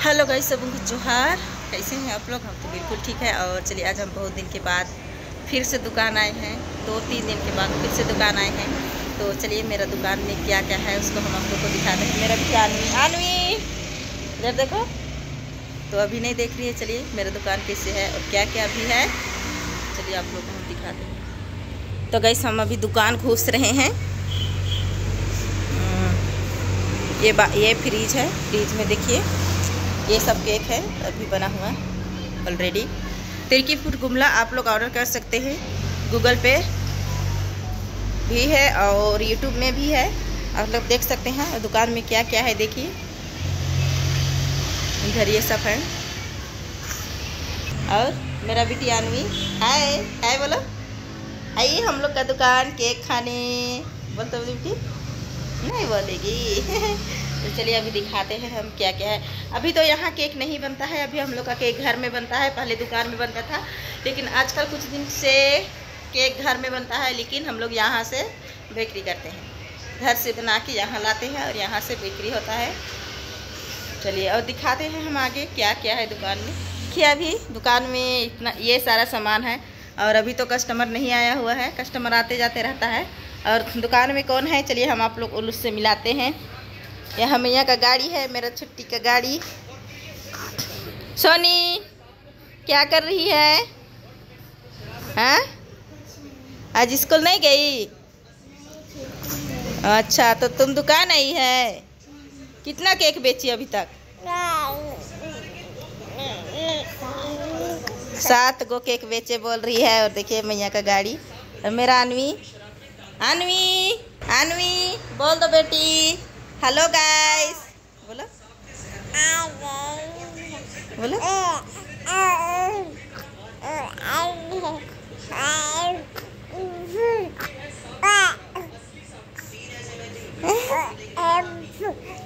Hello guys सब उनकी जोहार। कैसे हैं आप लोग? हम तो बिल्कुल ठीक है और चलिए आज हम बहुत दिन के बाद फिर से दुकान आए हैं। दो तीन दिन के बाद फिर से दुकान आए हैं। तो चलिए मेरा दुकान में क्या क्या है उसको हम आप लोग को दिखाते हैं। मेरा भी आनवी आनवी इधर देखो। तो अभी नहीं देख रही है चलिए मेरा दुकान कैसे है और क्या क्या अभी है। चलिए आप लोग को हम दिखाते हैं। तो गैस हम अभी दुकान घूस रहे हैं। हम्म, ये ये फ्रीज है। फ्रीज में देखिए। ये सब केक है, अभी बना हुआ ऑलरेडी तिरकी फ़ूड गुमला आप लोग ऑर्डर कर सकते हैं गूगल पे भी है और यूट्यूब में भी है। आप लोग देख सकते हैं दुकान में क्या क्या है, देखिए। इधर ये सब है। और मेरा बेटी आनवी, हाय हाय बोलो। आइए हम लोग का दुकान केक खाने। बोलते तो बेटी? नहीं बोलेगी। तो चलिए अभी दिखाते हैं हम क्या क्या है। अभी तो यहाँ केक नहीं बनता है, अभी हम लोग का केक घर में बनता है, पहले दुकान में बनता था, लेकिन आजकल कुछ दिन से केक घर में बनता है, लेकिन हम लोग यहाँ से बेकरी करते हैं। घर से बना के यहाँ लाते हैं और यहाँ से बेकरी होता है। चलिए और दिखाते हैं हम आगे क्या क्या है दुकान में। देखिए अभी दुकान में इतना, ये सारा सामान है और अभी तो कस्टमर नहीं आया हुआ है, कस्टमर आते जाते रहता है। और दुकान में कौन है? चलिए हम आप लोग उल्लू से मिलाते हैं। यह मैया का गाड़ी है, मेरा छुट्टी का गाड़ी। सोनी, क्या कर रही है? हाँ? आज स्कूल नहीं गई? अच्छा तो तुम दुकान आई है। कितना केक बेची अभी तक? सात गो केक बेचे बोल रही है, और देखिए मैया का गाड़ी। और मेरा अनवी? अनवी अनवी बोल दो बेटी। हेलो गाइस बोलो। बोलो।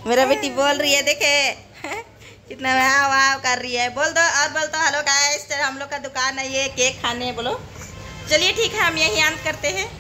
मेरा बेटी बोल रही है, देखे। कितना वाह वाह कर रही है। बोल दो और बोल दो। हेलो गाइस हम लोग का दुकान है, ये केक खाने बोलो। चलिए, ठीक है, हम यही अंत करते हैं।